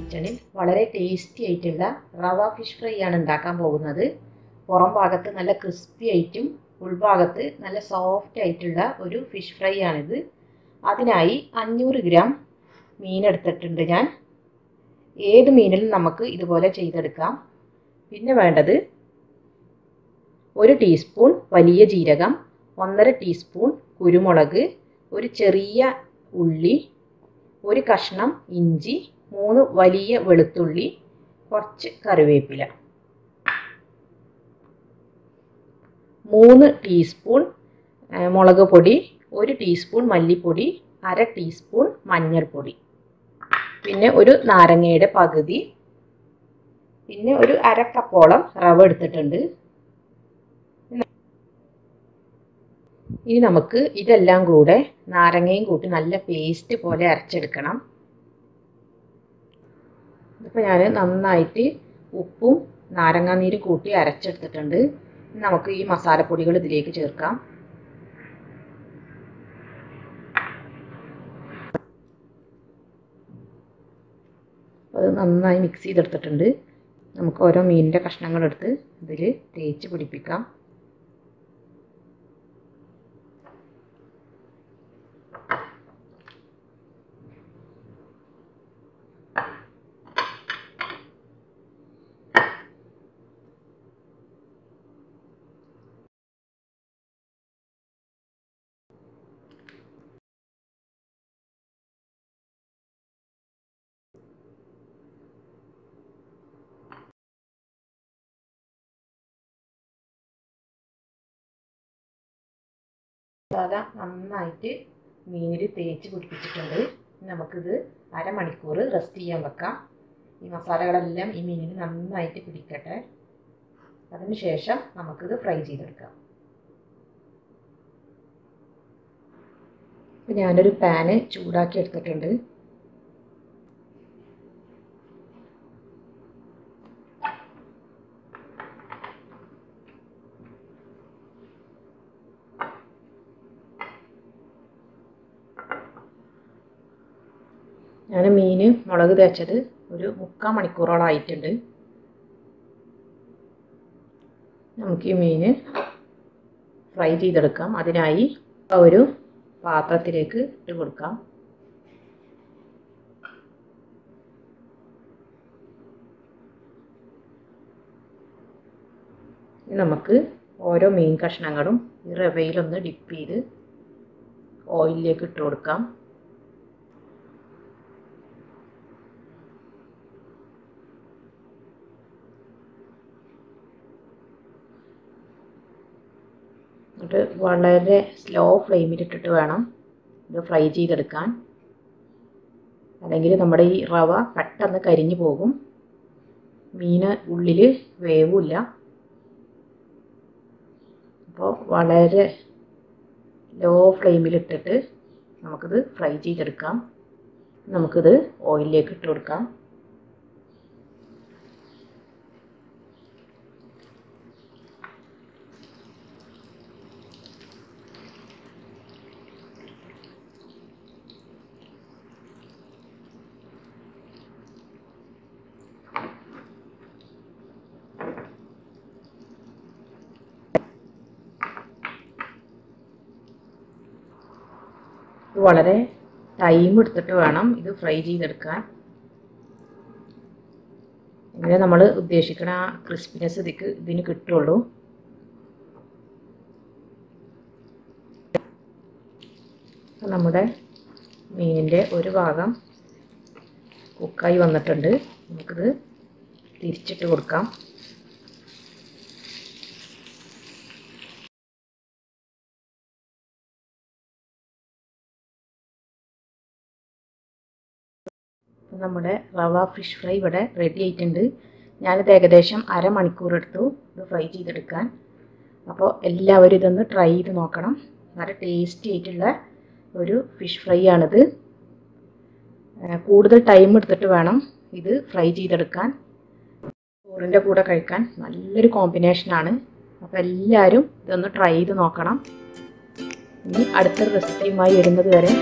കിച്ചണിൽ വളരെ ടേസ്റ്റി ആയിട്ടുള്ള റവ ഫിഷ് ഫ്രൈ ആണ് ഉണ്ടാക്കാൻ പോകുന്നത്. പുറം ഭാഗത്ത് നല്ല ക്രിസ്പി ആയിട്ടും ഉൾഭാഗത്ത് നല്ല സോഫ്റ്റ് ആയിട്ടുള്ള ഒരു ഫിഷ് ഫ്രൈ ആണിത്. അതിനായി അഞ്ഞൂറ് ഗ്രാം മീൻ എടുത്തിട്ടുണ്ട് ഞാൻ. ഏത് മീനിലും നമുക്ക് ഇതുപോലെ ചെയ്തെടുക്കാം. പിന്നെ വേണ്ടത് ഒരു ടീസ്പൂൺ വലിയ ജീരകം ഒന്നര ടീസ്പൂൺ കുരുമുളക് ഒരു ചെറിയ ഉള്ളി ഒരു കഷ്ണം ഇഞ്ചി മൂന്ന് വലിയ വെളുത്തുള്ളി കുറച്ച് കറിവേപ്പില. മൂന്ന് ടീസ്പൂൺ മുളക് പൊടി ഒരു ടീസ്പൂൺ മല്ലിപ്പൊടി അര ടീസ്പൂൺ മഞ്ഞൾപ്പൊടി. പിന്നെ ഒരു നാരങ്ങയുടെ പകുതി. പിന്നെ ഒരു അര കപ്പോളം റവ എടുത്തിട്ടുണ്ട്. ഇനി നമുക്ക് ഇതെല്ലാം കൂടെ നാരങ്ങയും കൂട്ടി നല്ല പേസ്റ്റ് പോലെ അരച്ചെടുക്കണം. ഇപ്പോൾ ഞാൻ നന്നായിട്ട് ഉപ്പും നാരങ്ങാനീരും കൂട്ടി അരച്ചെടുത്തിട്ടുണ്ട്. നമുക്ക് ഈ മസാലപ്പൊടികൾ ഇതിലേക്ക് ചേർക്കാം. അത് നന്നായി മിക്സ് ചെയ്തെടുത്തിട്ടുണ്ട്. നമുക്ക് ഓരോ മീനിന്റെ കഷ്ണങ്ങളെടുത്ത് ഇതിൽ തേച്ച് പിടിപ്പിക്കാം. മസാല നന്നായിട്ട് മീനിൽ തേച്ച് പിടിപ്പിച്ചിട്ടുണ്ട്. നമുക്കിത് അരമണിക്കൂർ റെസ്റ്റ് ചെയ്യാൻ വെക്കാം. ഈ മസാലകളെല്ലാം ഈ മീനിൽ നന്നായിട്ട് പിടിക്കട്ടെ. അതിനുശേഷം നമുക്കിത് ഫ്രൈ ചെയ്തെടുക്കാം. ഇപ്പം ഞാനൊരു പാന് ചൂടാക്കി എടുത്തിട്ടുണ്ട്. ഞാൻ മീൻ മുളക് തേച്ചത് ഒരു മുക്കാൽ മണിക്കൂറോളം ആയിട്ടുണ്ട്. നമുക്ക് ഈ മീൻ ഫ്രൈ ചെയ്തെടുക്കാം. അതിനായി ഒരു പാത്രത്തിലേക്ക് ഇട്ട് കൊടുക്കാം. നമുക്ക് ഓരോ മീൻ കഷ്ണങ്ങളും ഈ റവയിലൊന്ന് ഡിപ്പ് ചെയ്ത് ഓയിലിലേക്ക് ഇട്ട് കൊടുക്കാം. എന്നിട്ട് വളരെ സ്ലോ ഫ്ലെയിമിലിട്ടിട്ട് വേണം ഇത് ഫ്രൈ ചെയ്തെടുക്കാൻ. അല്ലെങ്കിൽ നമ്മുടെ ഈ റവ പെട്ടെന്ന് കരിഞ്ഞു പോകും. മീൻ ഉള്ളിൽ വേവില്ല അപ്പോൾ വളരെ ലോ ഫ്ലെയിമിലിട്ടിട്ട് നമുക്കിത് ഫ്രൈ ചെയ്തെടുക്കാം. നമുക്കിത് ഓയിലിലേക്ക് ഇട്ട് കൊടുക്കാം. വളരെ ടൈം എടുത്തിട്ട് വേണം ഇത് ഫ്രൈ ചെയ്തെടുക്കാൻ. ഇങ്ങനെ നമ്മൾ ഉദ്ദേശിക്കുന്ന ആ ക്രിസ്പിനെസ് ഇതിക്ക് ഇതിന് കിട്ടുള്ളൂ. നമ്മുടെ മീനിന്റെ ഒരു ഭാഗം കുക്കായി വന്നിട്ടുണ്ട്. നമുക്കിത് തിരിച്ചിട്ട് കൊടുക്കാം. നമ്മുടെ റവ ഫിഷ് ഫ്രൈ ഇവിടെ റെഡി ആയിട്ടുണ്ട്. ഞാനിത് ഏകദേശം അരമണിക്കൂർ എടുത്തു ഇത് ഫ്രൈ ചെയ്തെടുക്കാൻ. അപ്പോൾ എല്ലാവരും ഇതൊന്ന് ട്രൈ ചെയ്ത് നോക്കണം. നല്ല ടേസ്റ്റി ആയിട്ടുള്ള ഒരു ഫിഷ് ഫ്രൈ ആണിത്. കൂടുതൽ ടൈം എടുത്തിട്ട് വേണം ഇത് ഫ്രൈ ചെയ്തെടുക്കാൻ. ചോറിന്റെ കൂടെ കഴിക്കാൻ നല്ലൊരു കോമ്പിനേഷനാണ് അപ്പോൾ എല്ലാവരും ഇതൊന്ന് ട്രൈ ചെയ്ത് നോക്കണം. ഇനി അടുത്ത റെസിപ്പിയുമായി വരുന്നത് വരെ.